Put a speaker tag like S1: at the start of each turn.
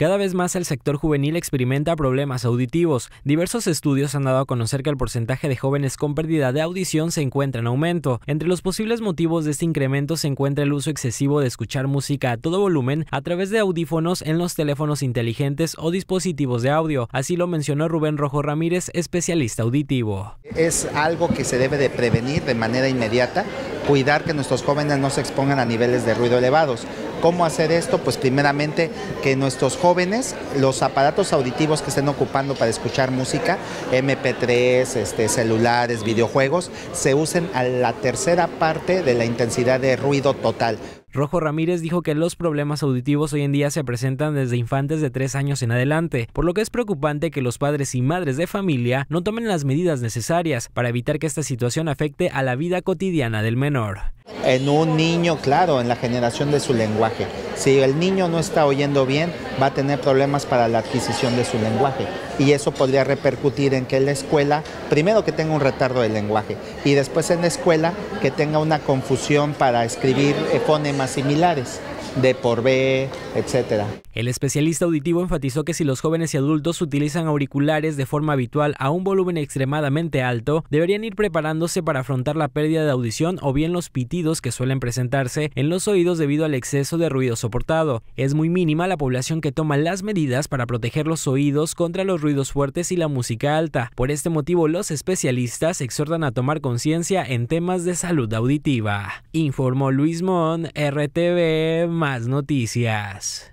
S1: Cada vez más el sector juvenil experimenta problemas auditivos. Diversos estudios han dado a conocer que el porcentaje de jóvenes con pérdida de audición se encuentra en aumento. Entre los posibles motivos de este incremento se encuentra el uso excesivo de escuchar música a todo volumen a través de audífonos en los teléfonos inteligentes o dispositivos de audio. Así lo mencionó Rubén Rojo Ramírez, especialista auditivo.
S2: Es algo que se debe de prevenir de manera inmediata, cuidar que nuestros jóvenes no se expongan a niveles de ruido elevados. ¿Cómo hacer esto? Pues primeramente que nuestros jóvenes, los aparatos auditivos que estén ocupando para escuchar música, MP3, este, celulares, videojuegos, se usen a la tercera parte de la intensidad de ruido total.
S1: Rojo Ramírez dijo que los problemas auditivos hoy en día se presentan desde infantes de 3 años en adelante, por lo que es preocupante que los padres y madres de familia no tomen las medidas necesarias para evitar que esta situación afecte a la vida cotidiana del menor.
S2: En un niño, claro, en la generación de su lenguaje. Si el niño no está oyendo bien, va a tener problemas para la adquisición de su lenguaje. Y eso podría repercutir en que la escuela, primero que tenga un retardo de lenguaje y después en la escuela que tenga una confusión para escribir fonemas similares de por B, etcétera.
S1: El especialista auditivo enfatizó que si los jóvenes y adultos utilizan auriculares de forma habitual a un volumen extremadamente alto, deberían ir preparándose para afrontar la pérdida de audición o bien los pitidos que suelen presentarse en los oídos debido al exceso de ruido soportado. Es muy mínima la población que toma las medidas para proteger los oídos contra los ruidos fuertes y la música alta. Por este motivo, los especialistas exhortan a tomar conciencia en temas de salud auditiva. Informó Luis Mon, RTV más noticias.